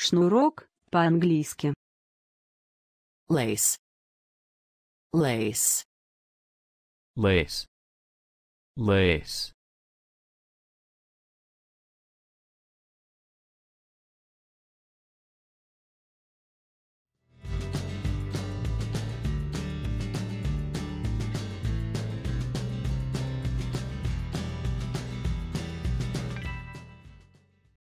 Шнурок, по-английски. lace. Lace. Lace. Lace.